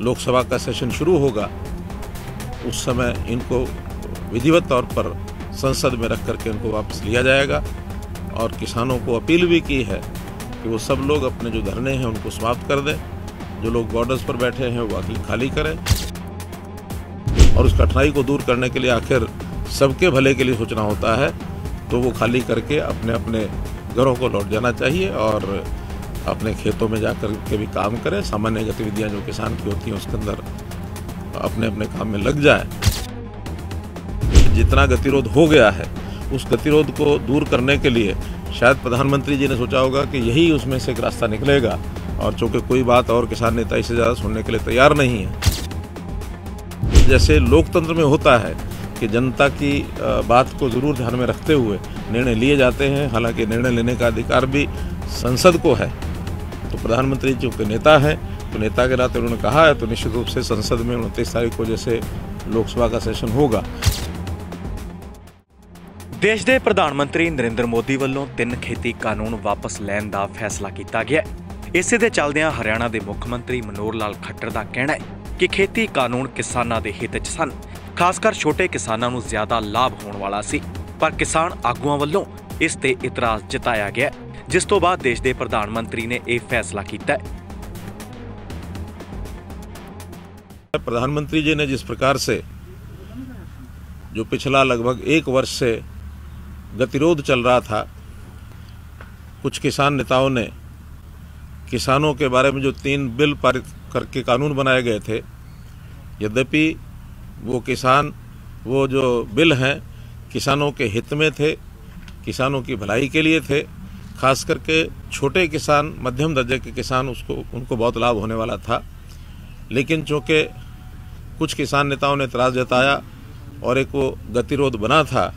लोकसभा का सेशन शुरू होगा, उस समय इनको विधिवत तौर पर संसद में रख करके इनको वापस लिया जाएगा। और किसानों को अपील भी की है कि वो सब लोग अपने जो धरने हैं उनको समाप्त कर दें, जो लोग बॉर्डर्स पर बैठे हैं वो आखिर खाली करें। और उस कठिनाई को दूर करने के लिए आखिर सबके भले के लिए सोचना होता है तो वो खाली करके अपने अपने घरों को लौट जाना चाहिए और अपने खेतों में जाकर के भी काम करें। सामान्य गतिविधियाँ जो किसान की होती हैं, उसके अंदर अपने अपने काम में लग जाए। जितना गतिरोध हो गया है, उस गतिरोध को दूर करने के लिए शायद प्रधानमंत्री जी ने सोचा होगा कि यही उसमें से एक रास्ता निकलेगा। और चूँकि कोई बात और किसान नेता इससे ज़्यादा सुनने के लिए तैयार नहीं है, जैसे लोकतंत्र में होता है कि जनता की बात को ज़रूर ध्यान में रखते हुए निर्णय लिए जाते हैं। हालाँकि निर्णय लेने का अधिकार भी संसद को है। प्रधानमंत्री चूँकि नेता हैं तो नेता के नाते उन्होंने कहा है तो निश्चित रूप से संसद में उनतीस तारीख को जैसे लोकसभा का सेशन होगा ਦੇਸ਼ ਦੇ ਪ੍ਰਧਾਨ ਮੰਤਰੀ ਨਰਿੰਦਰ ਮੋਦੀ ਵੱਲੋਂ ਤਿੰਨ ਖੇਤੀ ਕਾਨੂੰਨ ਵਾਪਸ ਲੈਣ ਦਾ ਫੈਸਲਾ ਕੀਤਾ ਗਿਆ ਇਸੇ ਦੇ ਚੱਲਦਿਆਂ ਹਰਿਆਣਾ ਦੇ ਮੁੱਖ ਮੰਤਰੀ ਮਨੋਹਰ ਲਾਲ ਖੱਟਰ ਦਾ ਕਹਿਣਾ ਹੈ ਕਿ ਖੇਤੀ ਕਾਨੂੰਨ ਕਿਸਾਨਾਂ ਦੇ ਹਿੱਤ 'ਚ ਸਨ ਖਾਸ ਕਰ ਛੋਟੇ ਕਿਸਾਨਾਂ ਨੂੰ ਜ਼ਿਆਦਾ ਲਾਭ ਹੋਣ ਵਾਲਾ ਸੀ ਪਰ ਕਿਸਾਨ ਆਗੂਆਂ ਵੱਲੋਂ ਇਸ ਤੇ ਇਤਰਾਜ਼ ਜਤਾਇਆ ਗਿਆ ਜਿਸ ਤੋਂ ਬਾਅਦ ਦੇਸ਼ ਦੇ ਪ੍ਰਧਾਨ ਮੰਤਰੀ ਨੇ ਇਹ ਫੈਸਲਾ ਕੀਤਾ ਹੈ प्रधानमंत्री जी ने जिस प्रकार से जो पिछला लगभग एक वर्ष से गतिरोध चल रहा था कुछ किसान नेताओं ने किसानों के बारे में जो तीन बिल पारित करके कानून बनाए गए थे यद्यपि वो किसान वो जो बिल हैं किसानों के हित में थे किसानों की भलाई के लिए थे खास करके छोटे किसान, मध्यम दर्जे के किसान उसको, उनको बहुत लाभ होने वाला था। लेकिन चूँकि कुछ किसान नेताओं ने इतराज़ जताया और एक वो गतिरोध बना था,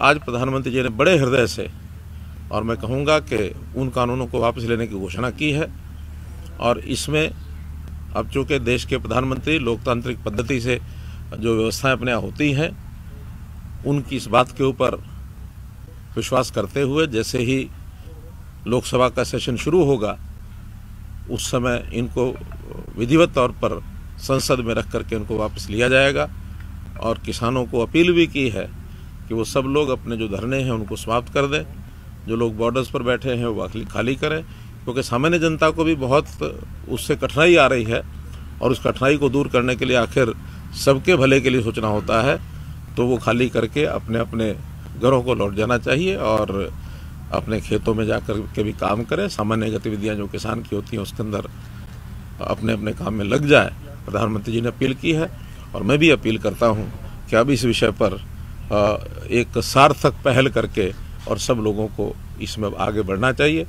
आज प्रधानमंत्री जी ने बड़े हृदय से, और मैं कहूँगा कि उन कानूनों को वापस लेने की घोषणा की है। और इसमें अब चूँकि देश के प्रधानमंत्री लोकतांत्रिक पद्धति से जो व्यवस्थाएँ अपने यहाँ होती हैं, उनकी इस बात के ऊपर विश्वास करते हुए जैसे ही लोकसभा का सेशन शुरू होगा, उस समय इनको विधिवत तौर पर संसद में रख करके इनको वापस लिया जाएगा। और किसानों को अपील भी की है कि वो सब लोग अपने जो धरने हैं उनको समाप्त कर दें। जो लोग बॉर्डर्स पर बैठे हैं वो खाली करें, क्योंकि सामान्य जनता को भी बहुत उससे कठिनाई आ रही है और उस कठिनाई को दूर करने के लिए आखिर सबके भले के लिए सोचना होता है। तो वो खाली करके अपने अपने घरों को लौट जाना चाहिए और अपने खेतों में जाकर के भी काम करें, सामान्य गतिविधियाँ जो किसान की होती हैं, उसके अंदर अपने अपने काम में लग जाए। प्रधानमंत्री जी ने अपील की है, और मैं भी अपील करता हूँ कि अब इस विषय पर एक सार्थक पहल करके और सब लोगों को इसमें आगे बढ़ना चाहिए।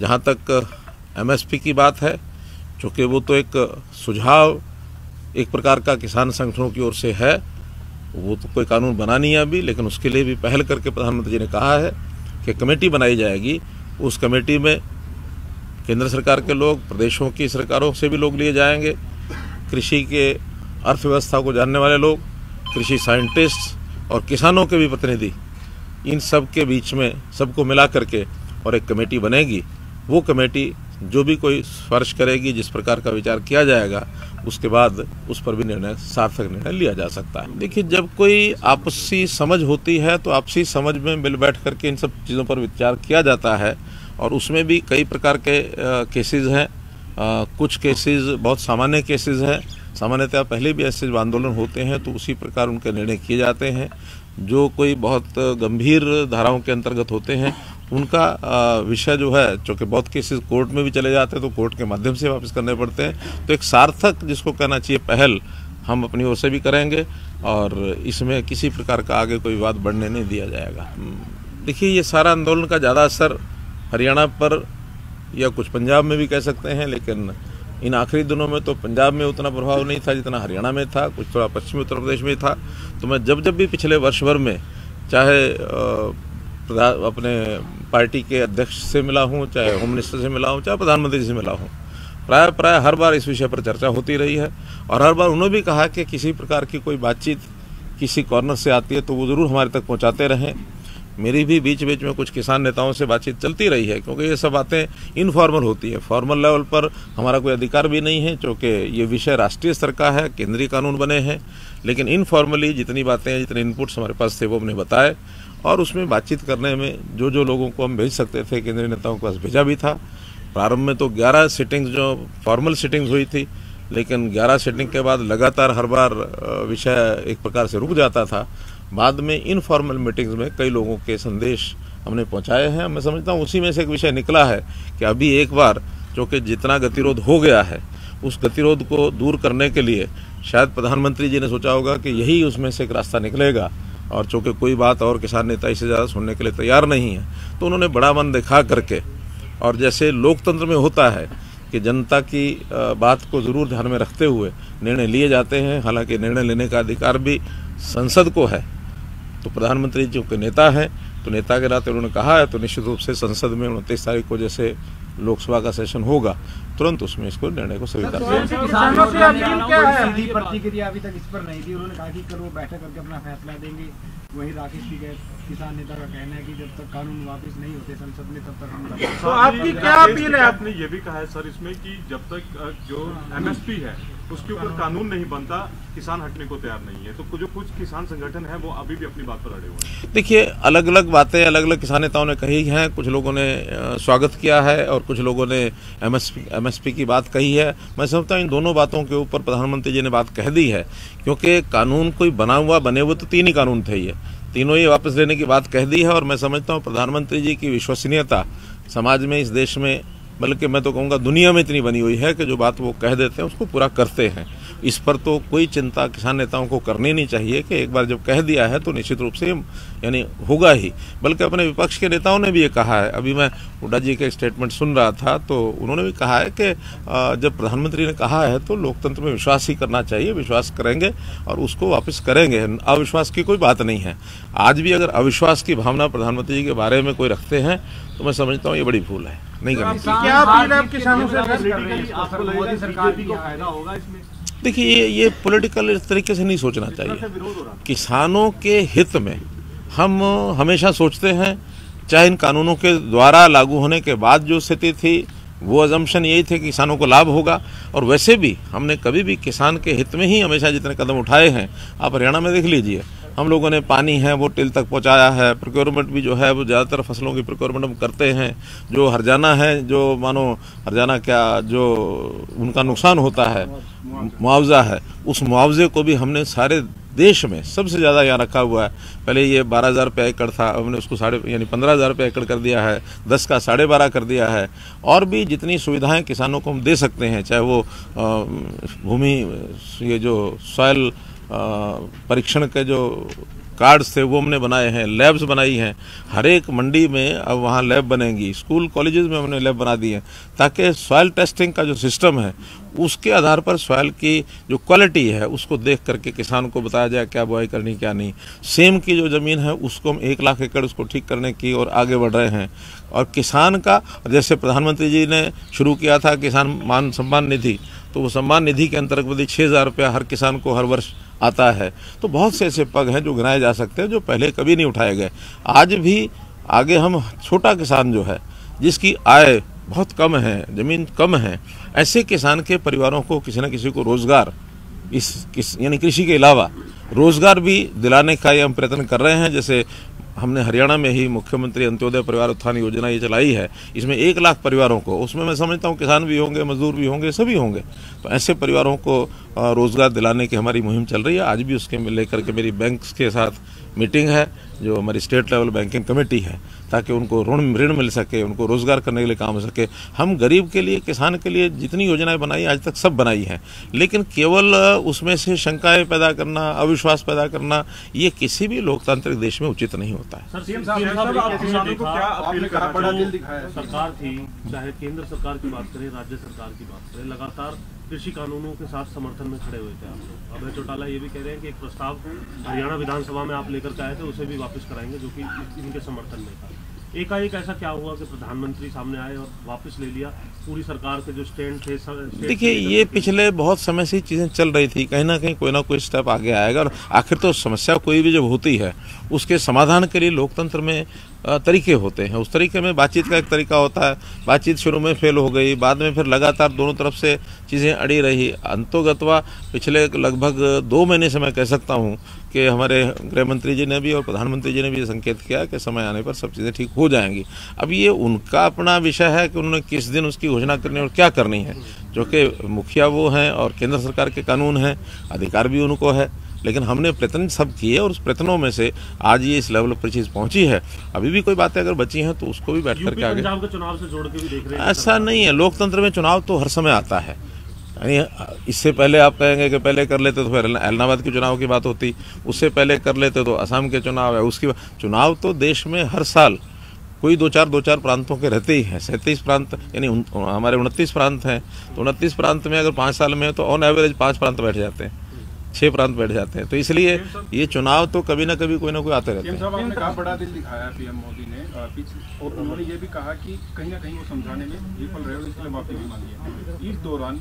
जहाँ तक एमएसपी की बात है, चूँकि वो तो एक सुझाव एक प्रकार का किसान संगठनों की ओर से है, वो तो कोई कानून बना नहीं है अभी, लेकिन उसके लिए भी पहल करके प्रधानमंत्री जी ने कहा है कि कमेटी बनाई जाएगी, उस कमेटी में केंद्र सरकार के लोग, प्रदेशों की सरकारों से भी लोग लिए जाएँगे। कृषि के अर्थव्यवस्था को जानने वाले लोग, कृषि साइंटिस्ट और किसानों के भी प्रतिनिधि, इन सब के बीच में सबको मिला करके और एक कमेटी बनेगी। वो कमेटी जो भी कोई स्पर्श करेगी, जिस प्रकार का विचार किया जाएगा, उसके बाद उस पर भी निर्णय, सार्थक निर्णय लिया जा सकता है। देखिए, जब कोई आपसी समझ होती है तो आपसी समझ में मिल बैठ करके इन सब चीज़ों पर विचार किया जाता है और उसमें भी कई प्रकार के केसेस हैं। कुछ केसेस बहुत सामान्य केसेस हैं। सामान्यतः पहले भी ऐसे आंदोलन होते हैं तो उसी प्रकार उनके निर्णय किए जाते हैं। जो कोई बहुत गंभीर धाराओं के अंतर्गत होते हैं उनका विषय जो है चूँकि बहुत केसेस कोर्ट में भी चले जाते हैं तो कोर्ट के माध्यम से वापस करने पड़ते हैं। तो एक सार्थक जिसको कहना चाहिए पहल हम अपनी ओर से भी करेंगे और इसमें किसी प्रकार का आगे कोई विवाद बढ़ने नहीं दिया जाएगा। हम्म, देखिए ये सारा आंदोलन का ज़्यादा असर हरियाणा पर या कुछ पंजाब में भी कह सकते हैं लेकिन इन आखिरी दिनों में तो पंजाब में उतना प्रभाव नहीं था जितना हरियाणा में था कुछ थोड़ा पश्चिमी उत्तर प्रदेश में था। तो मैं जब जब भी पिछले वर्ष भर में चाहे अपने पार्टी के अध्यक्ष से मिला हूँ, चाहे होम मिनिस्टर से मिला हूँ, चाहे प्रधानमंत्री से मिला हूँ। प्राय प्राय हर बार इस विषय पर चर्चा होती रही है और हर बार उन्होंने भी कहा कि किसी प्रकार की कोई बातचीत किसी कॉर्नर से आती है तो वो ज़रूर हमारे तक पहुँचाते रहें। मेरी भी बीच बीच में कुछ किसान नेताओं से बातचीत चलती रही है, क्योंकि ये सब बातें इनफॉर्मल होती है। फॉर्मल लेवल पर हमारा कोई अधिकार भी नहीं है क्योंकि ये विषय राष्ट्रीय स्तर का है, केंद्रीय कानून बने हैं, लेकिन इनफॉर्मली जितनी बातें जितने इनपुट्स हमारे पास थे, वो हमने बताए। और उसमें बातचीत करने में जो जो लोगों को हम भेज सकते थे, केंद्रीय नेताओं के पास भेजा भी था। प्रारंभ में तो 11 सिटिंग्स जो फॉर्मल सिटिंग्स हुई थी, लेकिन 11 सिटिंग के बाद लगातार हर बार विषय एक प्रकार से रुक जाता था। बाद में इनफॉर्मल मीटिंग्स में कई लोगों के संदेश हमने पहुँचाए हैं। मैं समझता हूँ उसी में से एक विषय निकला है कि अभी एक बार जो कि जितना गतिरोध हो गया है, उस गतिरोध को दूर करने के लिए शायद प्रधानमंत्री जी ने सोचा होगा कि यही उसमें से एक रास्ता निकलेगा। और चूँकि कोई बात और किसान नेता इससे ज़्यादा सुनने के लिए तैयार नहीं है तो उन्होंने बड़ा मन दिखा करके, और जैसे लोकतंत्र में होता है कि जनता की बात को ज़रूर ध्यान में रखते हुए निर्णय लिए जाते हैं, हालाँकि निर्णय लेने का अधिकार भी संसद को है। तो प्रधानमंत्री जी के नेता हैं तो नेता के नाते उन्होंने कहा है तो निश्चित रूप से संसद में उनतीस तारीख को जैसे लोकसभा का सेशन होगा तुरंत उसमें इसको निर्णय को स्वीकार प्रतिक्रिया अभी तक इस पर नहीं थी उन्होंने कहा कि कल वो बैठक करके अपना फैसला देंगे। वही राकेश जी के किसान नेता का कहना है कि जब तक कानून वापस नहीं होते संसद में तब तक हम तो आपकी क्या अपील है? आपने ये भी कहा है सर इसमें कि जब तक जो एमएसपी है उसके ऊपर कानून नहीं बनता, किसान हटने को तैयार नहीं है। तो जो कुछ किसान संगठन है, वो अभी भी अपनी बात पर अड़े हुए हैं। देखिए अलग अलग बातें अलग अलग किसान नेताओं ने कही हैं। कुछ लोगों ने स्वागत किया है और कुछ लोगों ने एमएसपी एमएसपी की बात कही है। मैं समझता हूँ इन दोनों बातों के ऊपर प्रधानमंत्री जी ने बात कह दी है, क्योंकि कानून कोई बना हुआ, बने हुए तो तीन ही कानून थे ये। तीनों ही वापस लेने की बात कह दी है और मैं समझता हूँ प्रधानमंत्री जी की विश्वसनीयता समाज में, इस देश में बल्कि मैं तो कहूँगा दुनिया में इतनी बनी हुई है कि जो बात वो कह देते हैं, उसको पूरा करते हैं। इस पर तो कोई चिंता किसान नेताओं को करनी नहीं चाहिए कि एक बार जब कह दिया है तो निश्चित रूप से यानी होगा ही। बल्कि अपने विपक्ष के नेताओं ने भी ये कहा है। अभी मैं हुड्डा जी के स्टेटमेंट सुन रहा था तो उन्होंने भी कहा है कि जब प्रधानमंत्री ने कहा है तो लोकतंत्र में विश्वास ही करना चाहिए, विश्वास करेंगे और उसको वापस करेंगे। अविश्वास की कोई बात नहीं है। आज भी अगर अविश्वास की भावना प्रधानमंत्री जी के बारे में कोई रखते हैं तो मैं समझता हूँ ये बड़ी भूल है। नहीं करनी क्या किसानों से देखिए ये ये पॉलिटिकल इस तरीके से नहीं सोचना चाहिए। किसानों के हित में हम हमेशा सोचते हैं चाहे इन कानूनों के द्वारा लागू होने के बाद जो स्थिति थी वो अजम्पन यही थे कि किसानों को लाभ होगा। और वैसे भी हमने कभी भी किसान के हित में ही हमेशा जितने कदम उठाए हैं आप हरियाणा में देख लीजिए हम लोगों ने पानी है, वो टिल तक पहुँचाया है। प्रोक्योरमेंट भी जो है, वो ज़्यादातर फ़सलों की प्रोक्योरमेंट हम करते हैं। जो हरजाना है, जो मानो हरजाना क्या, जो उनका नुकसान होता है, मुआवजा है, उस मुआवजे को भी हमने सारे देश में सबसे ज़्यादा यहाँ रखा हुआ है। पहले ये बारह हज़ार रुपये एकड़ था, हमने उसको साढ़े, यानी पंद्रह हज़ार रुपये एकड़ कर दिया है, दस का साढ़े बारह कर दिया है। और भी जितनी सुविधाएँ किसानों को हम दे सकते हैं, चाहे वो भूमि, ये जो सॉयल परीक्षण के जो कार्ड्स थे वो हमने बनाए हैं, लैब्स बनाई हैं। हर एक मंडी में अब वहाँ लैब बनेंगी। स्कूल, कॉलेजेस में हमने लैब बना दी है, ताकि सॉयल टेस्टिंग का जो सिस्टम है, उसके आधार पर सॉयल की जो क्वालिटी है, उसको देख करके किसान को बताया जाए क्या बुआई करनी, क्या नहीं। सेम की जो ज़मीन है, उसको हम एक लाख एकड़ उसको ठीक करने की और आगे बढ़ रहे हैं। और किसान का, जैसे प्रधानमंत्री जी ने शुरू किया था, किसान मान सम्मान निधि तो वो सम्मान निधि के अंतर्गत छः हज़ार रुपया हर किसान को हर वर्ष आता है। तो बहुत से ऐसे पग हैं जो गिनाए जा सकते हैं, जो पहले कभी नहीं उठाए गए। आज भी आगे हम छोटा किसान जो है, जिसकी आय बहुत कम है, ज़मीन कम है, ऐसे किसान के परिवारों को किसी न किसी को रोज़गार, इस किस, यानी कृषि के अलावा रोज़गार भी दिलाने का ये हम प्रयत्न कर रहे हैं। जैसे हमने हरियाणा में ही मुख्यमंत्री अंत्योदय परिवार उत्थान योजना ये चलाई है, इसमें एक लाख परिवारों को, उसमें मैं समझता हूँ किसान भी होंगे, मजदूर भी होंगे, सभी होंगे तो ऐसे परिवारों को रोज़गार दिलाने की हमारी मुहिम चल रही है, आज भी उसके लेकर के मेरी बैंक के साथ मीटिंग है जो हमारी स्टेट लेवल बैंकिंग कमेटी है ताकि उनको ऋण ऋण मिल सके उनको रोज़गार करने के लिए काम हो सके। हम गरीब के लिए किसान के लिए जितनी योजनाएँ बनाई आज तक सब बनाई हैं। लेकिन केवल उसमें से शंकाएँ पैदा करना अविश्वास पैदा करना ये किसी भी लोकतांत्रिक देश में उचित नहीं होता है। सरकार थी चाहे केंद्र सरकार की बात करें राज्य सरकार की बात करें लगातार कृषि कानूनों के साथ समर्थन में खड़े हुए थे आप लोग। अभय चौटाला ये भी कह रहे हैं कि एक प्रस्ताव हरियाणा विधानसभा में आप लेकर के आए थे, उसे भी वापस कराएँगे, जो कि इनके समर्थन में था। एकाएक ऐसा क्या हुआ कि प्रधानमंत्री सामने आए और वापस ले लिया? पूरी सरकार के जो स्टैंड थे देखिए ये पिछले बहुत समय से चीज़ें चल रही थी। कहीं ना कहीं कोई ना कोई स्टेप आगे आएगा और आखिर तो समस्या कोई भी जब होती है उसके समाधान के लिए लोकतंत्र में तरीके होते हैं। उस तरीके में बातचीत का एक तरीका होता है। बातचीत शुरू में फेल हो गई बाद में फिर लगातार दोनों तरफ़ से चीज़ें अड़ी रही। अंतोगतवा पिछले लगभग दो महीने से मैं कह सकता हूँ कि हमारे गृह मंत्री जी ने भी और प्रधानमंत्री जी ने भी संकेत किया कि समय आने पर सब चीज़ें ठीक हो जाएँगी। अब ये उनका अपना विषय है कि उन्होंने किस दिन उसकी घोषणा करनी और क्या करनी है। जो कि मुखिया वो हैं और केंद्र सरकार के कानून हैं अधिकार भी उनको है। लेकिन हमने प्रयत्न सब किए और उस प्रयत्नों में से आज ये इस लेवल पर चीज़ पहुँची है। अभी भी कोई बातें अगर बची हैं तो उसको भी बैठ करके आगे चुनाव से जोड़ के भी देख रहे हैं। ऐसा नहीं है। लोकतंत्र में चुनाव तो हर समय आता है। यानी इससे पहले आप कहेंगे कि पहले कर लेते तो फिर इलाहाबाद के चुनाव की बात होती। उससे पहले कर लेते तो असम के चुनाव है। उसकी चुनाव तो देश में हर साल कोई दो चार दो चार प्रांतों के रहते ही हैं। सैंतीस प्रांत यानी हमारे उनतीस प्रांत हैं। तो उनतीस प्रांत में अगर पाँच साल में तो ऑन एवरेज पाँच प्रांत बैठ जाते हैं। छह प्रांत बैठ जाते हैं। तो इसलिए ये चुनाव तो कभी ना कभी कोई ना कोई आते रहते हैं। आपने कहा बड़ा दिल दिखाया पीएम मोदी ने और उन्होंने ये भी कहा कि कहीं ना कहीं वो समझाने में विफल रहे और इसलिए माफ़ी भी मांगी है। इस दौरान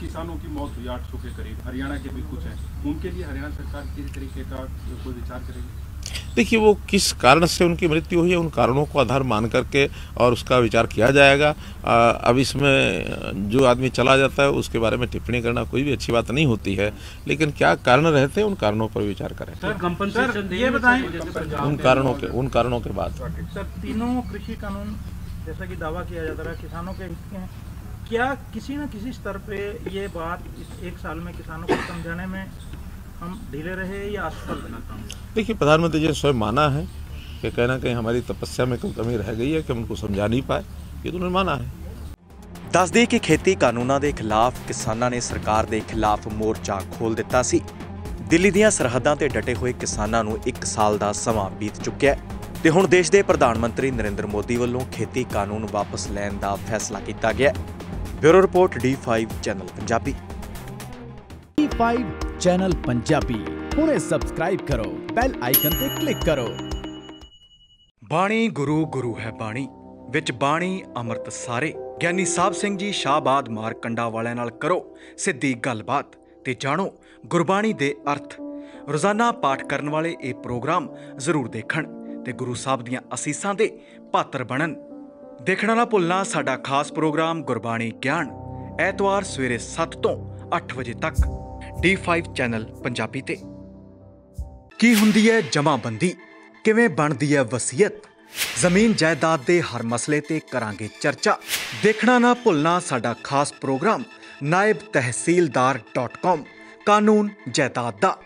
किसानों की मौत हुई आठ सौ के करीब हरियाणा के भी कुछ है। उनके लिए हरियाणा सरकार किस तरीके का कोई विचार करेगी? देखिए वो किस कारण से उनकी मृत्यु हुई है उन कारणों को आधार मान करके और उसका विचार किया जाएगा। आ, अब इसमें जो आदमी चला जाता है उसके बारे में टिप्पणी करना कोई भी अच्छी बात नहीं होती है लेकिन क्या कारण रहते हैं उन कारणों पर विचार करें। सर ये बताएँ। उन कारणों के उन कारणों के बाद। सर तीनों कृषि कानून जैसा कि दावा किया जाता रहा किसानों के क्या किसी न किसी स्तर पे ये बात इस एक साल में किसानों को समझाने में हम ढीले रहे या असफल बना काम देखिए प्रधानमंत्री जी ने स्वयं माना है कि कहीं ना कहीं हमारी तपस्या में कोई कमी रह गई है कि हम उनको समझा नहीं पाए ये तो उन्होंने माना है ਦੱਸ ਦੇ ਕਿ ਖੇਤੀ ਕਾਨੂੰਨਾਂ ਦੇ ਖਿਲਾਫ ਕਿਸਾਨਾਂ ਨੇ ਸਰਕਾਰ ਦੇ ਖਿਲਾਫ ਮੋਰਚਾ ਖੋਲ ਦਿੱਤਾ ਸੀ ਦਿੱਲੀ ਦੀਆਂ ਸਰਹੱਦਾਂ ਤੇ ਡਟੇ ਹੋਏ ਕਿਸਾਨਾਂ ਨੂੰ 1 ਸਾਲ ਦਾ ਸਮਾਂ ਬੀਤ ਚੁੱਕਿਆ ਹੈ ਤੇ ਹੁਣ ਦੇਸ਼ ਦੇ ਪ੍ਰਧਾਨ ਮੰਤਰੀ ਨਰਿੰਦਰ ਮੋਦੀ ਵੱਲੋਂ ਖੇਤੀ ਕਾਨੂੰਨ ਵਾਪਸ ਲੈਣ ਦਾ ਫੈਸਲਾ ਕੀਤਾ ਗਿਆ ਹੈ bureau report D5 channel Punjabi D5 Channel Punjabi, ਹੁਣੇ ਸਬਸਕ੍ਰਾਈਬ ਕਰੋ ਬੈਲ ਆਈਕਨ ਤੇ ਕਲਿੱਕ ਕਰੋ। ਬਾਣੀ ਗੁਰੂ ਗੁਰੂ ਹੈ ਬਾਣੀ, ਵਿੱਚ ਬਾਣੀ, ਅੰਮ੍ਰਿਤ ਸਾਰੇ। ਗਿਆਨੀ ਸਾਹਿਬ ਸਿੰਘ ਜੀ ਸ਼ਾਹਬਾਦ ਮਾਰਕੰਡਾ ਵਾਲਿਆਂ ਨਾਲ ਕਰੋ ਸਿੱਧੀ ਗੱਲਬਾਤ ਤੇ ਜਾਣੋ ਗੁਰਬਾਣੀ ਦੇ ਅਰਥ। ਰੋਜ਼ਾਨਾ ਪਾਠ ਕਰਨ ਵਾਲੇ ਇਹ ਪ੍ਰੋਗਰਾਮ ਜ਼ਰੂਰ ਦੇਖਣ ਤੇ ਗੁਰੂ ਸਾਹਿਬ ਦੀਆਂ ਅਸੀਸਾਂ ਦੇ ਪਾਤਰ ਬਣਨ। ਦੇਖਣਾ ਨਾ ਭੁੱਲਣਾ ਸਾਡਾ ਖਾਸ ਪ੍ਰੋਗਰਾਮ ਗੁਰਬਾਣੀ ਗਿਆਨ, ਐਤਵਾਰ ਸਵੇਰੇ 7 ਤੋਂ 8 ਵਜੇ ਤੱਕ। D5 ਚੈਨਲ ਪੰਜਾਬੀ ਤੇ। ਕੀ ਹੁੰਦੀ ਹੈ ਜਮਾਬੰਦੀ? ਕਿਵੇਂ ਬਣਦੀ ਹੈ ਵਸੀਅਤ? ਜ਼ਮੀਨ ਜਾਇਦਾਦ ਦੇ ਹਰ ਮਸਲੇ ਤੇ ਕਰਾਂਗੇ ਚਰਚਾ। ਦੇਖਣਾ ਨਾ ਭੁੱਲਣਾ ਸਾਡਾ ਖਾਸ ਪ੍ਰੋਗਰਾਮ naibtehsildar.com ਕਾਨੂੰਨ ਜਾਇਦਾਦ ਦਾ।